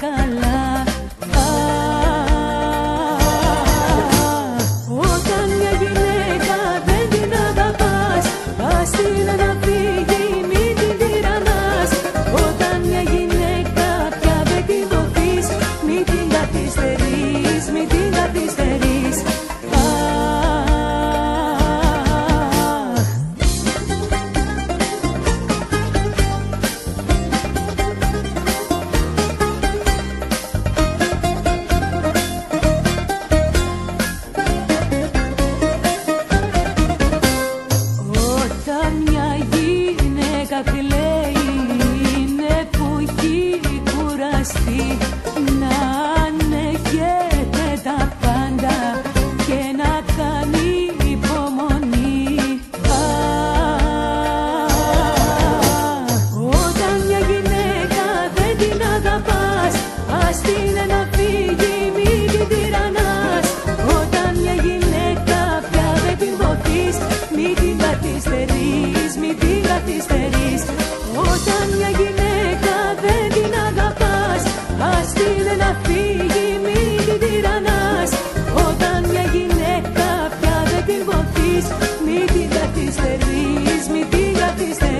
καλά. Όταν μια γυναίκα δεν την αγαπάς Πας την να την Όταν μια γυναίκα πια δεν την δοθείς την κάτι λέει είναι που έχει κουραστεί. Να ανέχεται τα πάντα και να κάνει υπομονή. Α, Όταν μια γυναίκα δεν την αγαπάς ας την είναι να φύγει την Όταν μια γυναίκα πια δεν την Μην την καθυστερείς, μην την καθυστερείς.